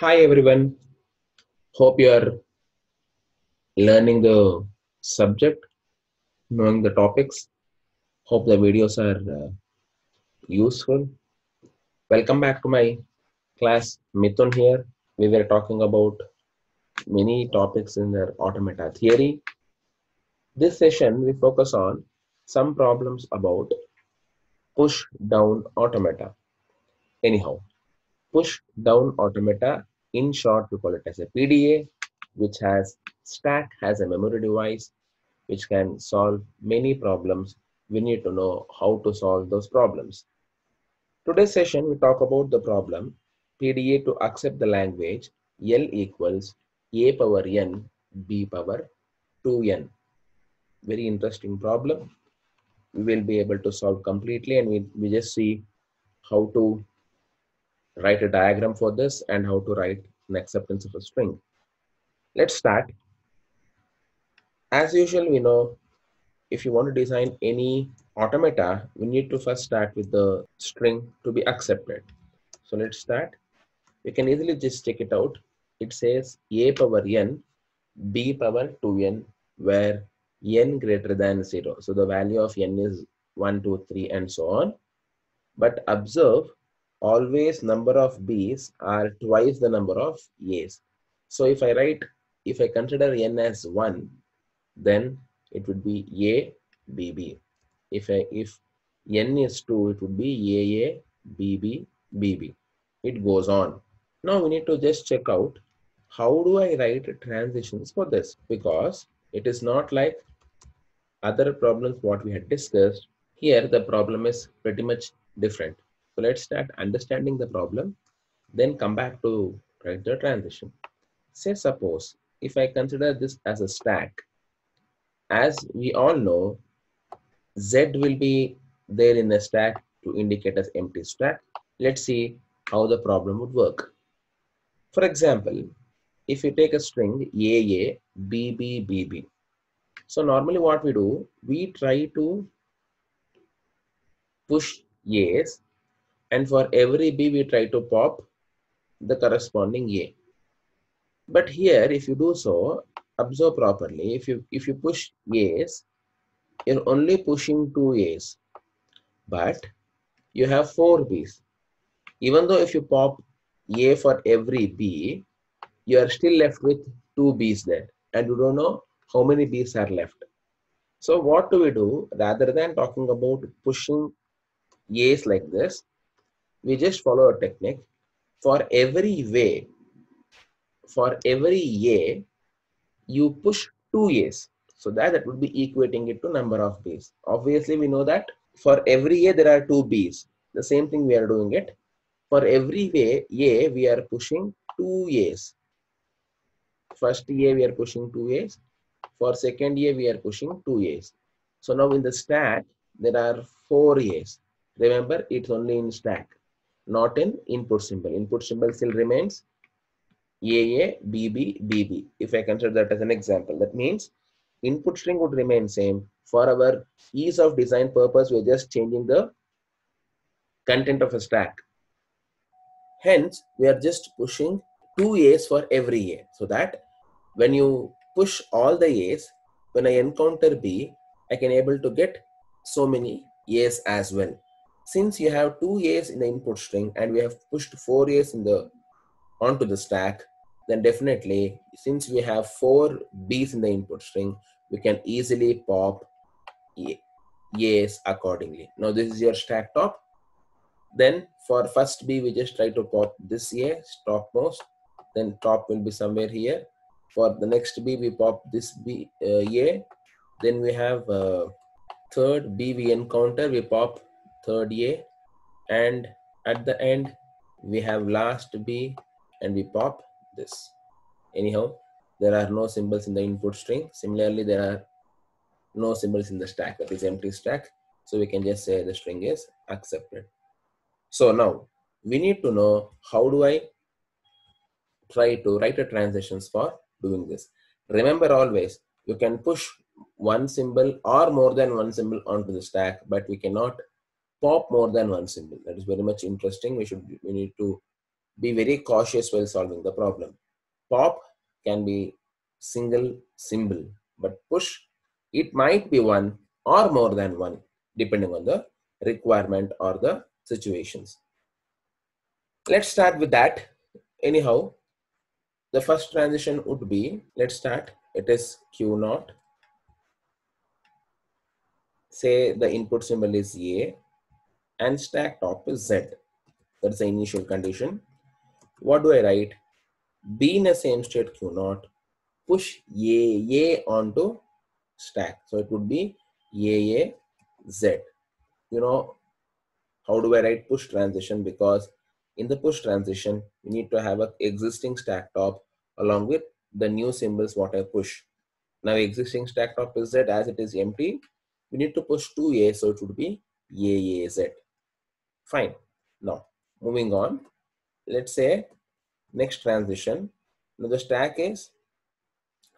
Hi everyone. Hope you are learning the subject, knowing the topics. Hope the videos are uh, useful. Welcome back to my class. Mithun here. We were talking about many topics in the automata theory. This session we focus on some problems about push down automata. Anyhow, push down automata in short we call it as a PDA which has stack has a memory device which can solve many problems. We need to know how to solve those problems. Today's session we talk about the problem PDA to accept the language L equals a power n b power 2n very interesting problem. We will be able to solve completely and we, we just see how to write a diagram for this and how to write an acceptance of a string. Let's start. As usual, we know if you want to design any automata, we need to first start with the string to be accepted. So let's start. You can easily just check it out. It says a power n, b power 2n, where n greater than 0. So the value of n is 1, 2, 3, and so on. But observe always number of b's are twice the number of a's. So if I write, if I consider n as 1, then it would be a, b, b. If, I, if n is 2, it would be a, a, b, b, b, b. It goes on. Now we need to just check out how do I write transitions for this because it is not like other problems what we had discussed. Here the problem is pretty much different. So let's start understanding the problem, then come back to the transition. Say suppose if I consider this as a stack, as we all know, Z will be there in the stack to indicate as empty stack. Let's see how the problem would work. For example, if you take a string AA, BB, BB. So normally what we do, we try to push A's and for every b we try to pop the corresponding a. But here if you do so observe properly if you if you push a's you're only pushing two a's. But you have four b's. Even though if you pop a for every b you are still left with two b's there. And you don't know how many b's are left. So what do we do? Rather than talking about pushing a's like this we just follow a technique. For every way for every a you push two a's. So that that would be equating it to number of b's. Obviously we know that for every a there are two b's. The same thing we are doing it. For every way a we are pushing two a's. First year we are pushing two a's. For second year we are pushing two a's. So now in the stack there are four a's. Remember it's only in stack not an input symbol. Input symbol still remains AA, BB, BB. If I consider that as an example, that means input string would remain same. For our ease of design purpose, we're just changing the content of a stack. Hence, we are just pushing two A's for every A. So that when you push all the A's, when I encounter B, I can able to get so many A's as well since you have two A's in the input string and we have pushed four A's in the onto the stack, then definitely since we have four B's in the input string, we can easily pop A's accordingly. Now this is your stack top. Then for first B, we just try to pop this A, topmost. Then top will be somewhere here. For the next B, we pop this B uh, A. Then we have uh, third B we encounter, we pop third A and at the end we have last B and we pop this. Anyhow, there are no symbols in the input string. Similarly, there are no symbols in the stack, that is empty stack. So we can just say the string is accepted. So now we need to know how do I try to write a transitions for doing this. Remember always, you can push one symbol or more than one symbol onto the stack, but we cannot pop more than one symbol. That is very much interesting. We should we need to be very cautious while solving the problem. Pop can be single symbol, but push, it might be one or more than one, depending on the requirement or the situations. Let's start with that. Anyhow, the first transition would be, let's start, it is Q naught. Say the input symbol is A and stack top is Z. That's the initial condition. What do I write? Be in the same state Q naught, push A, A onto stack. So it would be A, A, Z. You know, how do I write push transition? Because in the push transition, you need to have an existing stack top along with the new symbols what I push. Now existing stack top is Z as it is empty. We need to push 2A, so it would be AAZ. Fine. Now moving on, let's say next transition. Now the stack is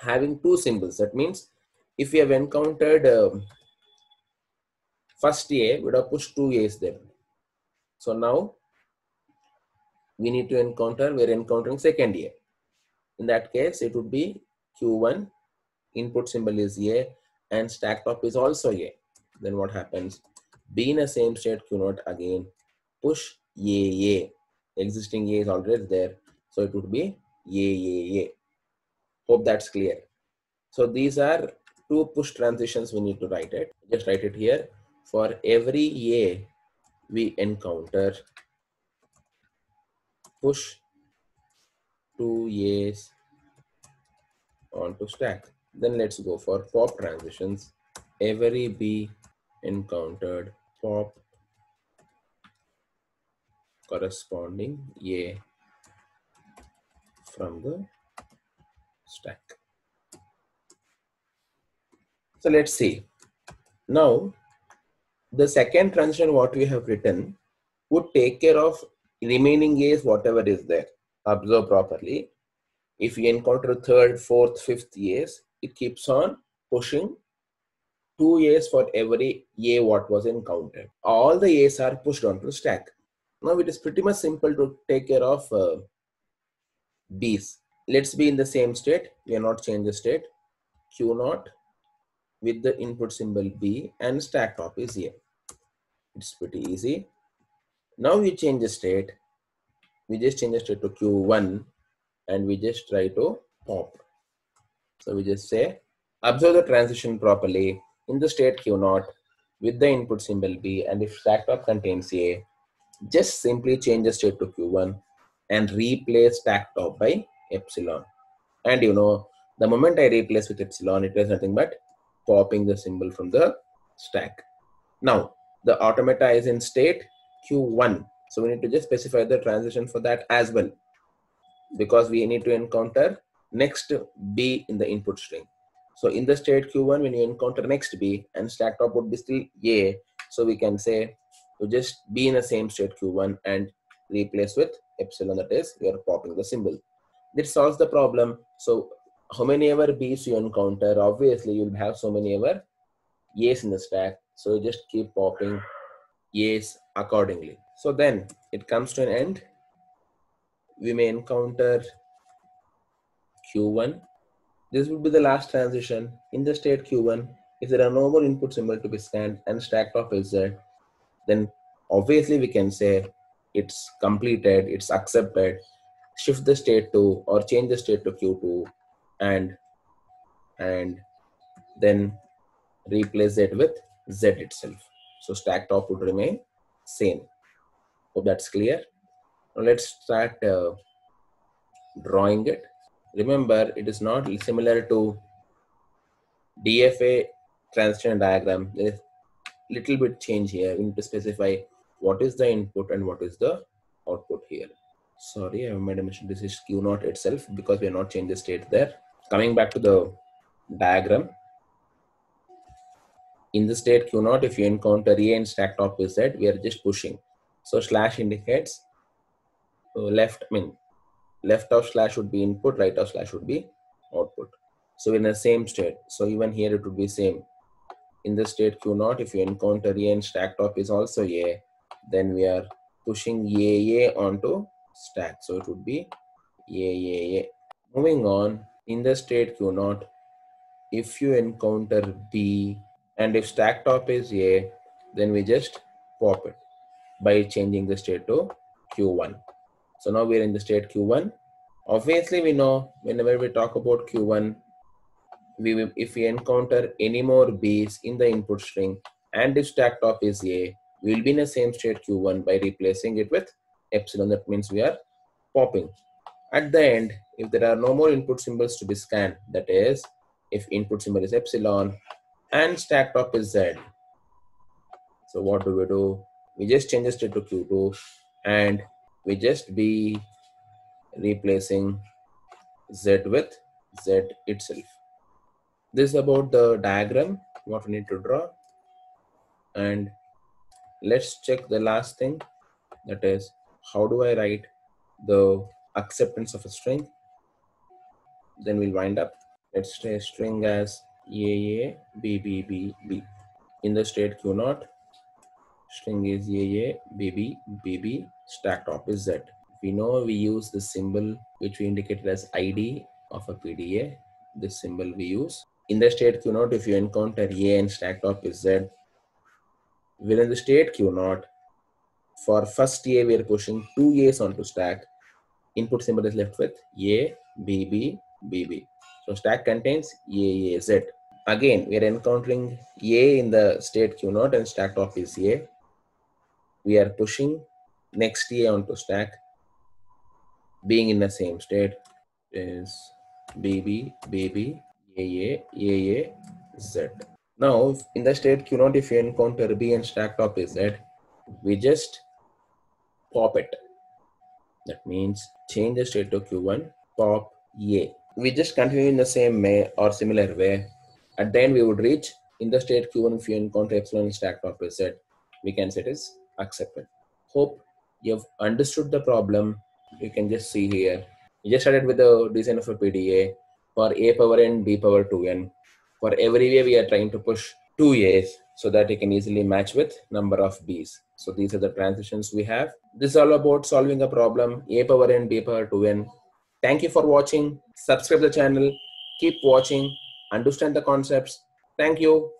having two symbols. That means if we have encountered um, first A, we would have pushed two A's there. So now we need to encounter, we're encountering second A. In that case, it would be Q1, input symbol is A, and stack top is also A. Then what happens? Be in the same state Q naught again, push A, A. Existing A is already there. So it would be A, A, A. Hope that's clear. So these are two push transitions we need to write it. Just write it here. For every A we encounter, push two A's onto stack. Then let's go for pop transitions. Every B encountered pop corresponding A from the stack. So let's see. Now, the second transition what we have written would take care of remaining A's whatever is there observe properly. If you encounter third, fourth, fifth A's, it keeps on pushing two A's for every A what was encountered. All the A's are pushed onto the stack. Now it is pretty much simple to take care of uh, B's. Let's be in the same state. We are not change the state. Q naught with the input symbol B and stack top is A. It's pretty easy. Now we change the state we just change the state to q1 and we just try to pop. So we just say observe the transition properly in the state q0 with the input symbol b and if stack top contains a just simply change the state to q1 and replace stack top by epsilon. And you know the moment I replace with epsilon it was nothing but popping the symbol from the stack. Now the automata is in state q1 so we need to just specify the transition for that as well because we need to encounter next B in the input string. So in the state Q1, when you encounter next B and stack top would be still A, so we can say you just be in the same state Q1 and replace with epsilon, that is, you are popping the symbol. This solves the problem. So how many ever B's you encounter, obviously you'll have so many ever A's in the stack. So you just keep popping A's accordingly. So then it comes to an end. We may encounter Q1. This would be the last transition in the state Q1. If there are no more input symbol to be scanned and stack top is there, then obviously we can say it's completed, it's accepted, shift the state to or change the state to Q2 and and then replace it with Z itself. So stack top would remain same. Hope that's clear. Now let's start uh, drawing it. Remember, it is not similar to DFA transition diagram. There is little bit change here. We need to specify what is the input and what is the output here. Sorry, I have made a mistake. This is Q naught itself because we are not changed the state there. Coming back to the diagram. In the state Q naught, if you encounter A and stack top is Z, we are just pushing. So slash indicates uh, left, I mean, left of slash would be input, right of slash would be output. So in the same state. So even here it would be same. In the state Q naught, if you encounter A and stack top is also A, then we are pushing A, A onto stack. So it would be A, A, A. Moving on, in the state Q naught, if you encounter B and if stack top is A, then we just pop it by changing the state to Q1. So now we're in the state Q1. Obviously, we know whenever we talk about Q1, we will, if we encounter any more B's in the input string and if stack top is A, we will be in the same state Q1 by replacing it with epsilon. That means we are popping. At the end, if there are no more input symbols to be scanned, that is, if input symbol is epsilon and stack top is Z. So what do we do? We just change the state to Q2 and we just be replacing Z with Z itself. This is about the diagram, what we need to draw. And let's check the last thing, that is, how do I write the acceptance of a string? Then we'll wind up. Let's say string as AA, B, B, B, B. In the state Q naught, string is AA, BB, BB, stack top is Z. We know we use the symbol which we indicated as ID of a PDA. This symbol we use in the state Q naught, if you encounter A and stack top is Z, within the state Q naught, for first A, we are pushing two A's onto stack. Input symbol is left with A, B, B, B, B. So stack contains A, A, Z. Again, we are encountering A in the state Q naught and stack top is A. We are pushing next A onto stack. Being in the same state is BB, BB, AA, AA, Z. Now, in the state Q naught, if you encounter B and stack top is Z, we just pop it. That means change the state to Q1, pop A. We just continue in the same way or similar way. At the end, we would reach in the state Q1 if you encounter epsilon stack top is Z. We can set is accepted. Hope you've understood the problem. You can just see here. You just started with the design of a PDA for a power n, b power 2n. For every way, we are trying to push two a's so that you can easily match with number of b's. So these are the transitions we have. This is all about solving a problem a power n, b power 2n. Thank you for watching. Subscribe the channel. Keep watching. Understand the concepts. Thank you.